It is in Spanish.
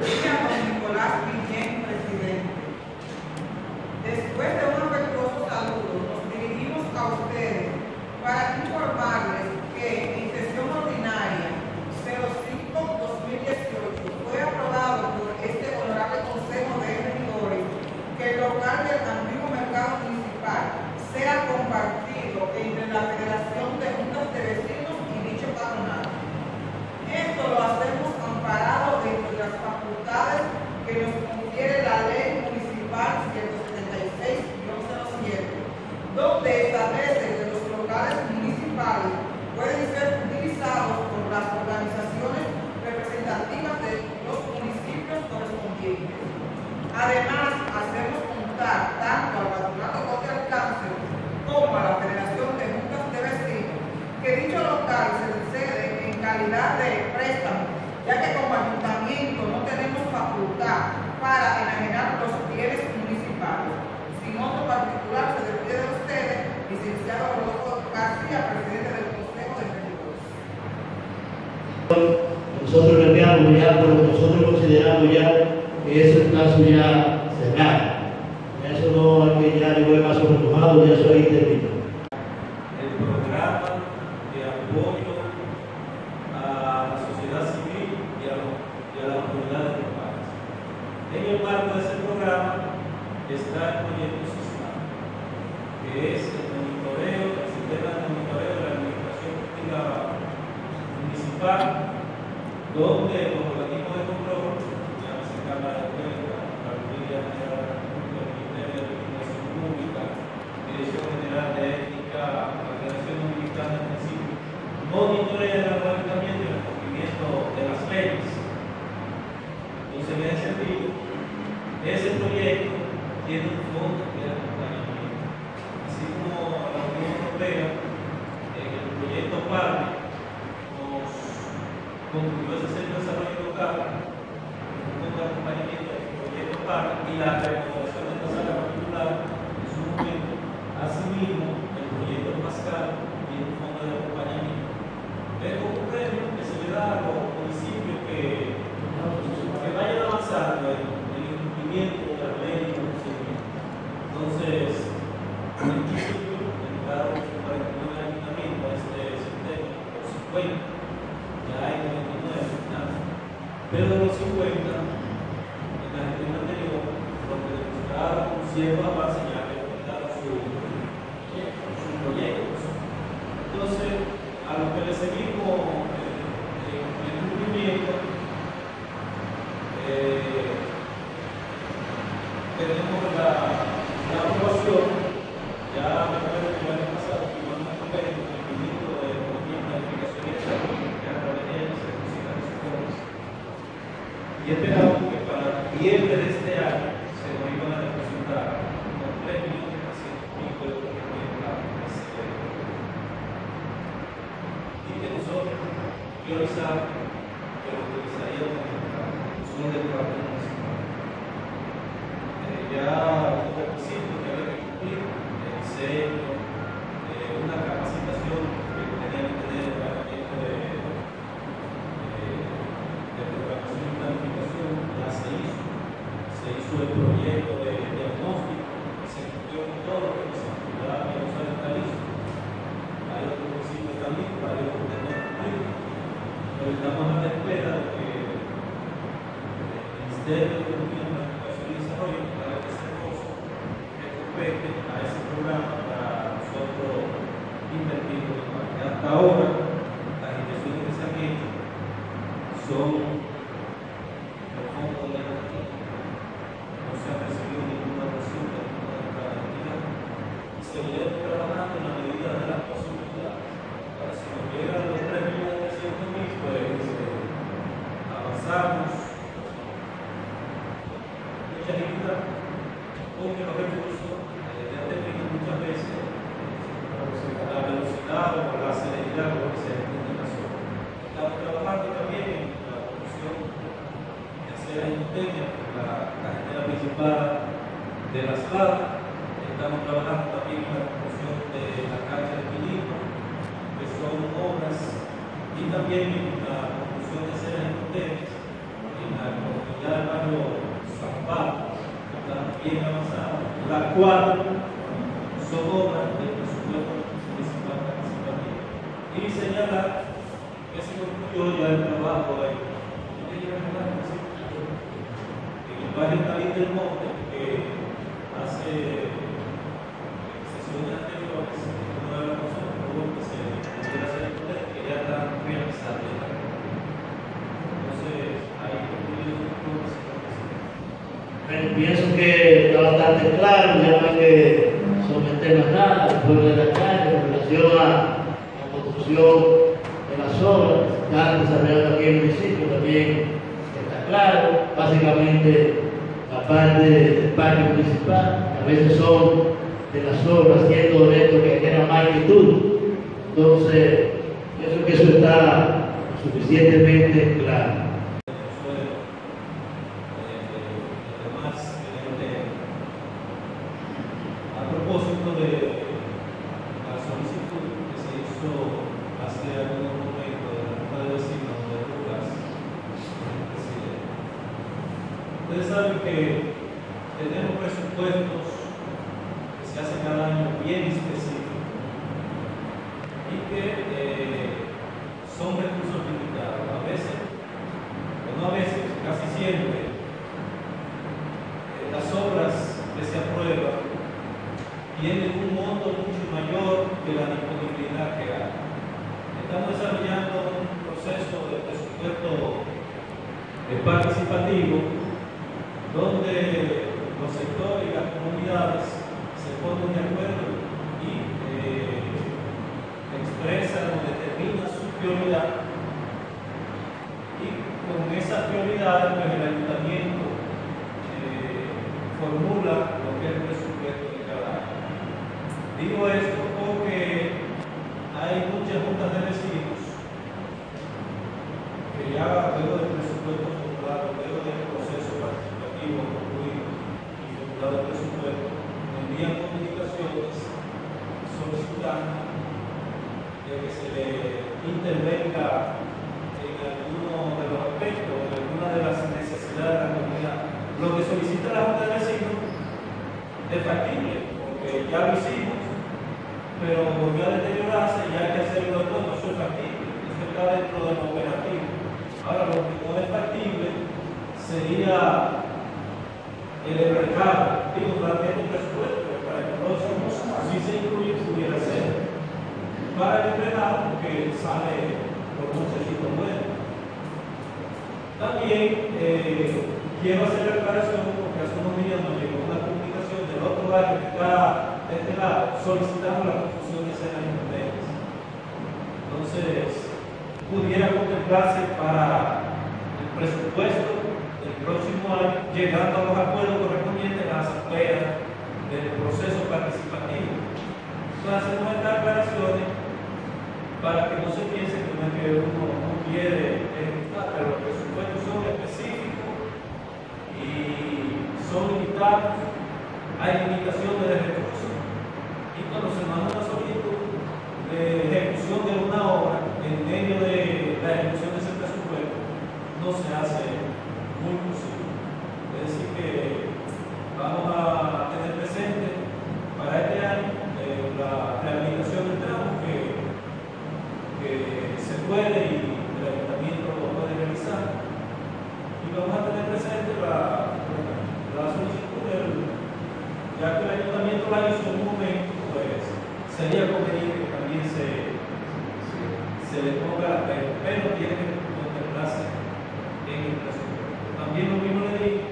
y a don Nicolás Guillén, presidente. Después de un afectuoso saludo, nos dirigimos a ustedes para informarles que en donde Presidente del de. Nosotros planteamos ya, pero nosotros consideramos ya que es un caso ya cerrado. Eso no hay que ya ningún caso retomado, ya ahí terminó. el programa de apoyo a la sociedad civil y a, lo- y a las comunidades locales. En el marco de ese programa está el proyecto SISMA, que es el monitoreo, el sistema de monitoreo de la administración pública municipal, donde los organismos de control, llámese Cámara de Cuentas, la Auditoría General de la República, el Ministerio de Administración Pública, Dirección General de Ética, la Federación Dominicana de Municipios, monitorean el ayuntamiento y el cumplimiento de las leyes. Entonces, en ese sentido, ese proyecto tiene un fondo de acompañamiento. Así como la Unión Europea, en el proyecto PARME, nos concluyó ese centro de desarrollo local, un fondo de acompañamiento del proyecto PARME y la remodelación de esta sala particular en su momento. Asimismo, el proyecto Pascal tiene un fondo de acompañamiento. Es como un premio que se le da a los municipios que que vayan avanzando en en el cumplimiento de la ley y los procedimientos. Entonces, en el municipio, entraron 49 ayuntamientos a este septenio, o 50, ya hay 99, ¿no? Pero los 50, en la gestión anterior, los que demostraron un cierto avance ya habían su, sus proyectos. Entonces, a los que le seguimos eh, en el cumplimiento, eh, tenemos la, la aprobación, ya me acuerdo que el año pasado tuvimos un convenio con el ministro de Economía, Planificación y Desarrollo, que era la de se pusieron los jóvenes. Y esperamos que para noviembre de este año se nos iban a depositar unos 3 millones de mil euros que fue la SCD. Y que nosotros priorizamos que lo utilizaríamos en la función del trabajo municipal. Eh, ya los requisitos que había que cumplir, el diseño, eh, una capacitación que tenía que tener el departamento de, eh, de programación y planificación, ya se hizo, se hizo el proyecto de diagnóstico, se cumplió con todo lo que se ya ya usar está listo. Hay otros requisitos también, varios que no cumplir, estamos a la espera de que el Ministerio de Economía, Planificación y Desarrollo para que que compete a ese programa para nosotros invertir en. Hasta ahora, las inversiones que se son los fondos de la entidad. No se ha recibido ninguna receta de ninguna de cada entidad. Y seguiremos trabajando en la medida de las posibilidades. Para si nos llegan los 3 millones de 100 mil, pues eh, avanzamos mucha ayuda, porque los recursos eh, determinan muchas veces la velocidad o la celeridad con que se ejecuta la zona. Estamos trabajando también en la producción de acera industrial, la carretera principal de las FAD. Estamos trabajando también en la construcción de la cancha de Pinito, que son obras, y también en la construcción de aceras industriales comunidad barrio San Pablo, bien avanzada, la cual son obras del presupuesto municipal. Y señala que se concluyó ya el trabajo ahí. En el barrio Cali del Monte, que hace pienso que está bastante claro, ya no hay que someternos nada, al pueblo de la calle, en relación a la construcción de las obras, ya desarrollado aquí en el municipio también está claro, básicamente la parte del parque municipal, a veces son de las obras siendo esto que genera magnitud, entonces pienso que eso está suficientemente claro. A propósito de la solicitud que se hizo hace algún momento de la Junta de Vecinos de Lucas, presidente. Ustedes saben que tenemos presupuestos que se hacen cada año bien específicos y que eh, son recursos limitados. A veces, o no a veces, casi siempre, eh, las obras que se aprueban tienen un monto mucho mayor que la disponibilidad que hay. Estamos desarrollando un proceso de presupuesto eh, participativo donde los sectores y las comunidades se ponen de acuerdo y eh, expresan o determinan su prioridad y con esas prioridades pues el ayuntamiento eh, formula lo que es el presupuesto de cada año. Digo esto porque hay muchas juntas de vecinos que ya luego del presupuesto formulado, luego del proceso participativo concluido y formulado el presupuesto, envían comunicaciones solicitando de que se le intervenga en alguno de los aspectos, en alguna de las necesidades de la comunidad. Lo que solicita la Junta de Vecinos es factible, porque ya lo hicimos, pero volvió a deteriorarse y hay que hacerlo todo, eso es factible, eso está dentro de lo operativo. Ahora, lo que no es factible sería el mercado, digo, planteando un presupuesto, para el próximo, si se incluye, pudiera ser. Para el mercado, porque sale por un sellito bueno. También eh, quiero hacer la aclaración, porque hace unos días nos llegó del otro barrio que está de este lado solicitando la construcción de escenas independientes. Entonces, pudiera contemplarse para el presupuesto del próximo año, llegando a los acuerdos correspondientes a las asambleas del proceso participativo. Entonces, hacemos estas aclaraciones para que no se piense no que uno no quiere ejecutar, pero los presupuestos son específicos y son limitados, hay limitaciones de recursos. Y cuando se manda una solicitud de ejecución de una obra en medio de la ejecución de ese presupuesto, no se hace muy posible. Es decir, que vamos a tener presente para este año eh, la rehabilitación del tramo que, que se puede y el ayuntamiento lo puede realizar. Y vamos a tener presente la, la solicitud del, ya que el ayuntamiento la hizo en un momento, pues sería conveniente que también se, se, le ponga la pena, pero tiene que contemplarse en el presupuesto. También lo mismo le digo,